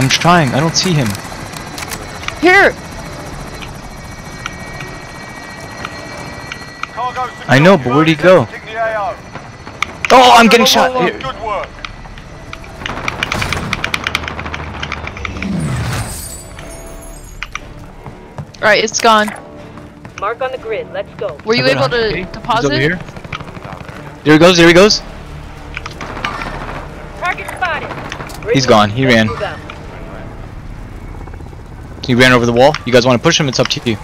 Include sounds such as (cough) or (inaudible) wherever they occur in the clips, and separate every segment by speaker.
Speaker 1: I'm trying. I don't see him.
Speaker 2: Here!
Speaker 1: I know, but where'd he go?
Speaker 3: exiting the AO.
Speaker 1: Oh, I'm getting shot.
Speaker 3: Good
Speaker 1: Here.
Speaker 3: work.
Speaker 2: Alright, it's gone.
Speaker 4: Mark on the grid. Let's go.
Speaker 2: Were you able
Speaker 1: on.
Speaker 2: to
Speaker 1: Okay, he's
Speaker 2: deposit?
Speaker 1: over here. There he goes. There he goes.
Speaker 4: Target spotted.
Speaker 1: He's gone, he
Speaker 4: Let's
Speaker 1: ran.
Speaker 4: Move.
Speaker 1: He ran over the wall. You guys want to push him? It's up to you.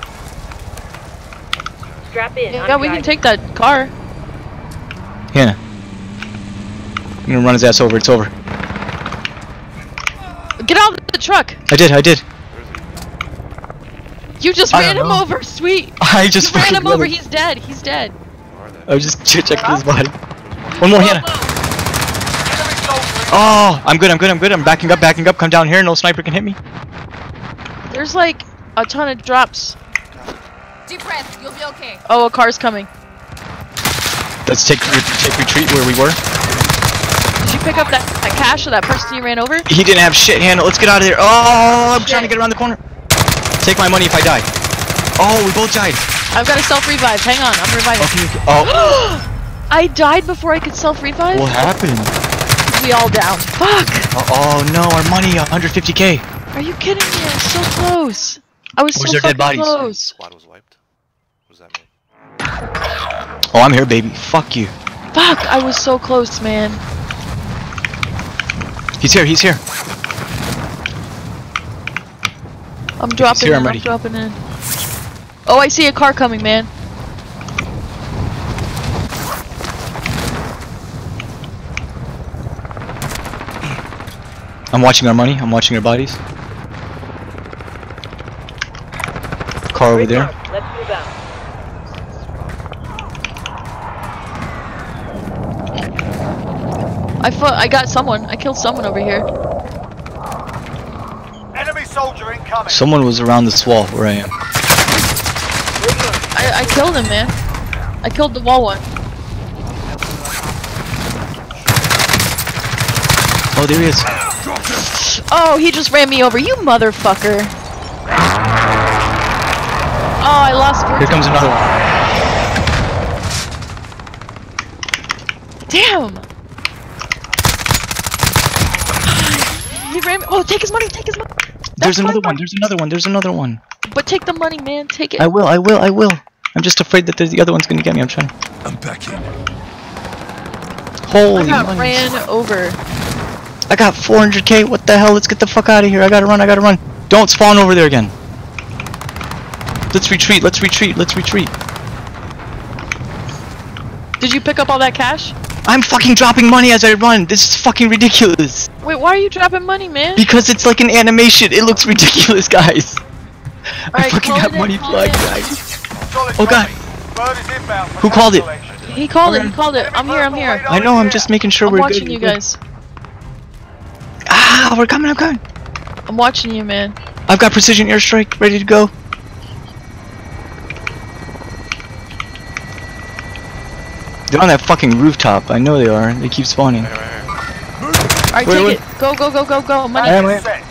Speaker 4: Strap in.
Speaker 2: Yeah,
Speaker 4: I'm
Speaker 2: we can take that car.
Speaker 1: Hannah. I'm gonna run his ass over. It's over.
Speaker 2: Get out of the truck!
Speaker 1: I did. I did.
Speaker 2: You just
Speaker 1: I
Speaker 2: ran him
Speaker 1: know.
Speaker 2: over, sweet! (laughs)
Speaker 1: I just
Speaker 2: you ran him over,
Speaker 1: ran
Speaker 2: he's dead, he's dead.
Speaker 1: I was just ch- (laughs) checking his body. One more, Hannah.
Speaker 3: Enemy
Speaker 1: Oh, I'm good. I'm good. I'm good. I'm backing up. Backing up. Come down here. No sniper can hit me.
Speaker 2: There's like a ton of drops.
Speaker 5: Deep breath, you'll be okay.
Speaker 2: Oh, a car's coming.
Speaker 1: Let's take re- take retreat where we were.
Speaker 2: Did you pick up that, that cash of that person you ran over?
Speaker 1: He didn't have shit, handle. Let's get out of there. Oh, oh, oh, oh I'm trying to get around the corner. Take my money if I die. Oh, we both died.
Speaker 2: I've got a self revive. Hang on, I'm reviving.
Speaker 1: Okay. okay. Oh, (gasps)
Speaker 2: I died before I could self revive?
Speaker 1: what happened?
Speaker 2: We all down. Fuck!
Speaker 1: Oh, oh no, our money, 150k.
Speaker 2: Are you kidding me? I was so close. I was
Speaker 1: Where's
Speaker 2: so
Speaker 1: their dead
Speaker 2: fucking
Speaker 1: bodies?
Speaker 2: close.
Speaker 6: Squad was wiped. What does that mean?
Speaker 1: Oh, I'm here, baby. Fuck you.
Speaker 2: Fuck! I was so close, man.
Speaker 1: He's here. He's here.
Speaker 2: I'm dropping
Speaker 1: here,
Speaker 2: in.
Speaker 1: I'm
Speaker 2: I'm,
Speaker 1: ready.
Speaker 2: dropping in. Oh, I see a car coming, man.
Speaker 1: I'm watching our money. I'm watching our bodies. Car over there.
Speaker 4: Let's move out.
Speaker 2: I fought. I got someone. I killed someone over here.
Speaker 3: Enemy soldier incoming.
Speaker 1: Someone was around this wall where I am.
Speaker 2: I, I killed him, man. I killed the wall one.
Speaker 1: Oh, there he is.
Speaker 2: Oh, he just ran me over. You motherfucker. Oh, I lost.
Speaker 1: Here comes another one.
Speaker 2: Damn. (sighs) He ran. Me oh, take his money. Take his money.
Speaker 1: There's
Speaker 2: That's my
Speaker 1: another one. There's another one. There's another one.
Speaker 2: But take the money, man. Take it.
Speaker 1: I will. I will. I will. I'm just afraid that there's the other one's gonna get me. I'm trying.
Speaker 7: I'm back in.
Speaker 1: Holy.
Speaker 2: I got
Speaker 1: money.
Speaker 2: ran over.
Speaker 1: I got 400k. What the hell? Let's get the fuck out of here. I gotta run. I gotta run. Don't spawn over there again. Let's retreat. Let's retreat. Let's retreat.
Speaker 2: Did you pick up all that cash?
Speaker 1: I'm fucking dropping money as I run. This is fucking ridiculous.
Speaker 2: Wait, why are you dropping money, man?
Speaker 1: Because it's like an animation. It looks ridiculous, guys. I fucking
Speaker 2: call
Speaker 1: have money
Speaker 2: call
Speaker 1: flying, guys. Oh, God.
Speaker 3: copy. Bird is inbound for
Speaker 1: Who called it?
Speaker 3: cancellation.
Speaker 2: He called it. He called it. I'm here. I'm here.
Speaker 1: I know. I'm just making sure
Speaker 2: I'm
Speaker 1: we're
Speaker 2: watching
Speaker 1: good.
Speaker 2: you
Speaker 1: we're good.
Speaker 2: guys.
Speaker 1: Ah, we're coming. I'm coming.
Speaker 2: I'm watching you, man.
Speaker 1: I've got precision airstrike ready to go. They're on that fucking rooftop. I know they are. They keep spawning.
Speaker 6: Right, right, right.
Speaker 2: Alright, take
Speaker 1: wait.
Speaker 2: it. Go, go, go, go, go. Money.
Speaker 1: I am, I am.
Speaker 3: Set.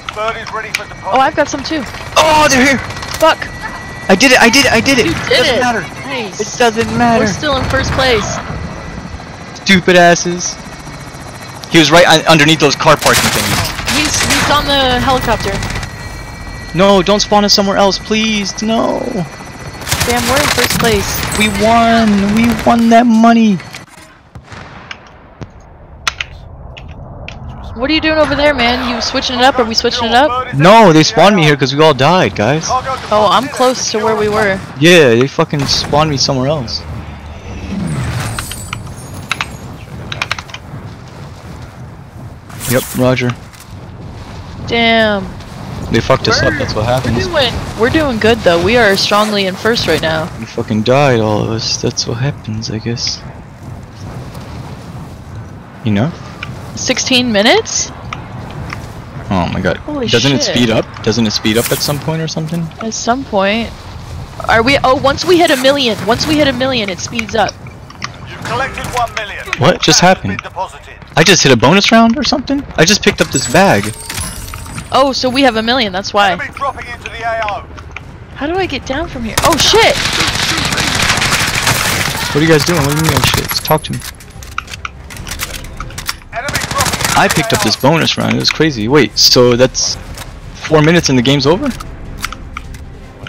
Speaker 3: Ready for.
Speaker 2: Oh, I've got some too.
Speaker 1: Oh, they're here.
Speaker 2: Fuck.
Speaker 1: I did it. I did it. I did it.
Speaker 2: You did
Speaker 1: doesn't
Speaker 2: it.
Speaker 1: matter.
Speaker 2: Nice.
Speaker 1: It doesn't matter.
Speaker 2: We're still in first place.
Speaker 1: Stupid asses. He was right un- underneath those car parking things.
Speaker 2: He's he's on the helicopter.
Speaker 1: No, don't spawn us somewhere else, please. No.
Speaker 2: Damn, we're in first place.
Speaker 1: We won. We won that money.
Speaker 2: What are you doing over there, man? You switching it up? Are we switching it up?
Speaker 1: No, they spawned me here because we all died, guys.
Speaker 2: Oh, I'm close to where we were.
Speaker 1: Yeah, they fucking spawned me somewhere else. Yep, Roger.
Speaker 2: Damn.
Speaker 1: They fucked us up,
Speaker 2: We're-
Speaker 1: that's what
Speaker 2: We're
Speaker 1: happens.
Speaker 2: doing we're doing good though. We are strongly in first right now.
Speaker 1: We fucking died, all of us. That's what happens, I guess. You know?
Speaker 2: 16 minutes?
Speaker 1: Oh my god.
Speaker 2: Holy
Speaker 1: Doesn't it speed up? Doesn't it speed up at some point or something?
Speaker 2: At some point. Are we oh once we hit a million, once we hit a million it speeds up.
Speaker 3: You've collected one million.
Speaker 1: What just happened? I just hit a bonus round or something? I just picked up this bag.
Speaker 2: Oh, so we have a million. That's why.
Speaker 3: Dropping into the AO.
Speaker 2: How do I get down from here? Oh shit!
Speaker 1: What are you guys doing? What do you mean, oh shit? Just talk to me.
Speaker 3: Enemy dropping into
Speaker 1: I picked up this bonus round. It was crazy. Wait, so that's four minutes and the game's over?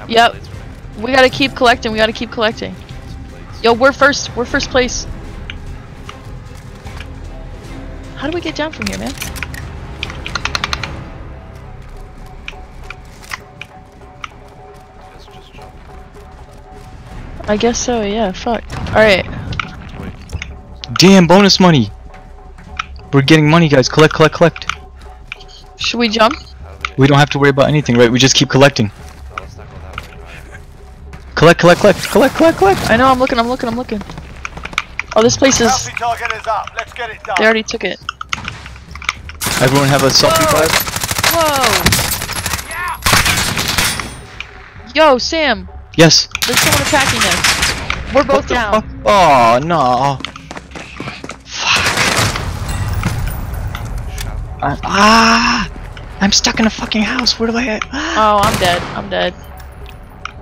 Speaker 2: Yep.
Speaker 6: to plates for me?
Speaker 2: We gotta keep collecting. We gotta keep collecting. Yo, we're first. We're first place. How do we get down from here, man? I guess so. Yeah. Fuck. All right.
Speaker 1: Damn, bonus money. We're getting money, guys. Collect, collect, collect.
Speaker 2: Should we jump?
Speaker 6: We
Speaker 1: don't have to worry about anything, right? We just keep collecting.
Speaker 6: No, let's not go that way. Alright.
Speaker 1: Collect, collect, collect, collect, collect, collect.
Speaker 2: I know. I'm looking. I'm looking. I'm looking. Oh, this place is.
Speaker 3: Target is up. Let's get it done.
Speaker 2: They already took it.
Speaker 1: Everyone have a self revive?
Speaker 2: Whoa. Yo, Sam.
Speaker 1: Yes.
Speaker 2: There's someone attacking us. We're both down.
Speaker 1: Oh no. Fuck.
Speaker 6: Shot.
Speaker 1: I- ah! I'm stuck in a fucking house. Where do I? Ah. (gasps)
Speaker 2: Oh, I'm dead. I'm dead.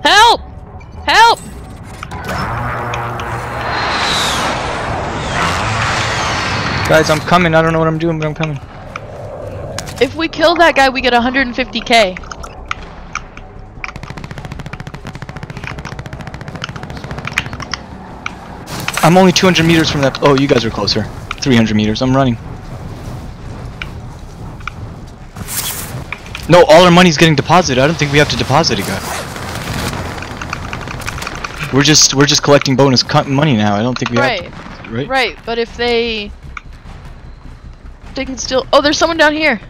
Speaker 2: Help! Help!
Speaker 1: Guys, I'm coming. I don't know what I'm doing, but I'm coming.
Speaker 2: If we kill that guy, we get 150k.
Speaker 1: I'm only 200 meters from that. Oh, you guys are closer. 300 meters. I'm running. No, all our money's getting deposited. I don't think we have to deposit it, guys. We're just we're just collecting bonus money now. I don't think we
Speaker 2: Right,
Speaker 1: have to, right?
Speaker 2: right. But if they, they can still. Oh, there's someone down here.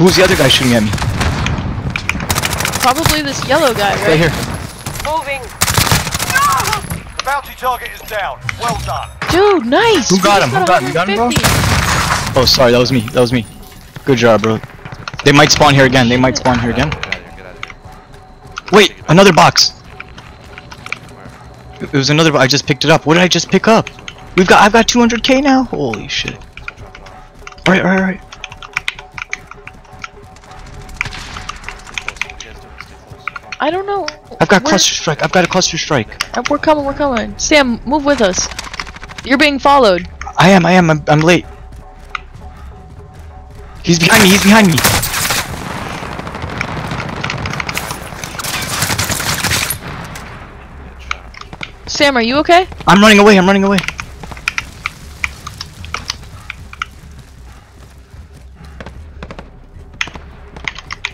Speaker 1: Who's the other guy shooting at me?
Speaker 2: Probably this yellow guy, right?
Speaker 1: Right here.
Speaker 4: Moving. No!
Speaker 3: The bounty target is down. Well done.
Speaker 2: Dude, nice.
Speaker 1: Who got
Speaker 2: just
Speaker 1: him? Who got him? You got him, bro? Oh, sorry, that was me. That was me. Good job, bro. They might spawn here again. They might spawn here again.
Speaker 6: Get out of here, get out of here.
Speaker 1: Wait, another box. It was another. bo- I just picked it up. What did I just pick up? We've got. I've got 200k now. Holy shit.
Speaker 6: Drop it off.
Speaker 1: All right, all right, all right.
Speaker 2: I don't know.
Speaker 1: I've got
Speaker 2: We're-
Speaker 1: cluster strike. I've got a cluster strike.
Speaker 2: uh, We're coming. We're coming. Sam, move with us. You're being followed.
Speaker 1: I am. I am. I'm, I'm late. He's behind me. He's behind me.
Speaker 2: Sam, are you okay?
Speaker 1: I'm running away. I'm running away.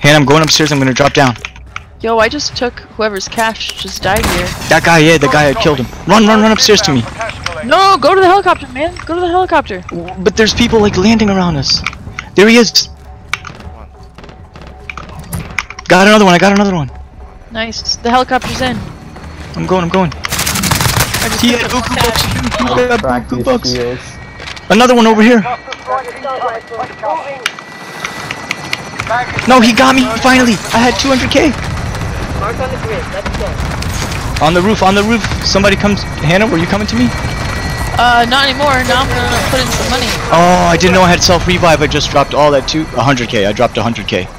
Speaker 1: Han, I'm going upstairs. I'm gonna drop down.
Speaker 2: Yo, I just took whoever's cash just died here.
Speaker 1: That guy, yeah, the guy I killed him. Run, run, run upstairs to me.
Speaker 3: For cash collection.
Speaker 2: No, go to the helicopter, man. Go to the helicopter.
Speaker 1: But there's people like landing around us. There he is. Got another one. I got another one.
Speaker 2: Nice. The helicopter's in.
Speaker 1: I'm going. I'm going.
Speaker 2: I just
Speaker 1: He had
Speaker 2: up
Speaker 1: buku
Speaker 2: one
Speaker 1: bucks. He had buku bucks. Another one over here.
Speaker 4: Assault rifle. Moving.
Speaker 3: Bag is
Speaker 1: No, he got me finally. I had 200k.
Speaker 4: Mark on the grid. Let's go.
Speaker 1: On the roof. On the roof. Somebody comes. Hannah, were you coming to me?
Speaker 2: Uh, not anymore. Now I'm gonna put in some money.
Speaker 1: Oh, I didn't know I had self revive. I just dropped all that two. 100k. I dropped 100k.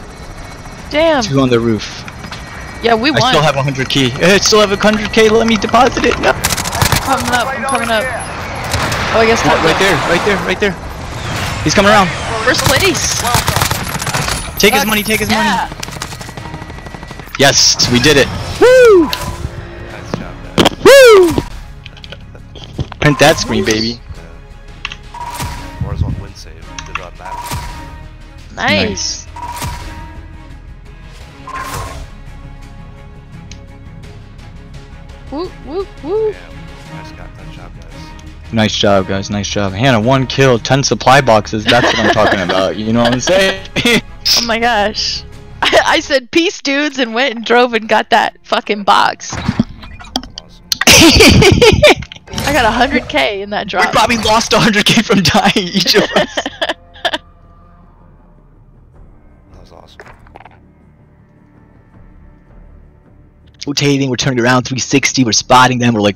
Speaker 2: Damn.
Speaker 1: Two on the roof.
Speaker 2: Yeah, we won.
Speaker 1: I still have 100k. I still have 100k. Let me deposit it. No.
Speaker 2: coming up. I'm coming up. Oh, I guess
Speaker 1: Right,
Speaker 2: not.
Speaker 1: right there. Right there. Right there. He's coming around.
Speaker 2: First place.
Speaker 1: Take his money. Take his
Speaker 2: Yeah.
Speaker 1: money. Yes, we did it.
Speaker 6: Nice job, guys.
Speaker 1: Woo! Print that screen, baby.
Speaker 6: Warzone win save. Did on that.
Speaker 2: Nice. Woo, woo, woo.
Speaker 6: Damn. Nice job, guys.
Speaker 1: Nice job, guys. Nice job. Hannah, one kill, 10 supply boxes. That's what I'm talking about. You know what I'm saying? (laughs)
Speaker 2: Oh my gosh. I, (laughs) I said peace, dudes, and went and drove and got that fucking box.
Speaker 6: Awesome. (laughs)
Speaker 2: I got 100k in that drop.
Speaker 1: we probably lost 100k from dying, each of us. (laughs)
Speaker 6: That was awesome.
Speaker 1: Rotating, we're turning around 360, we're spotting them, we're like,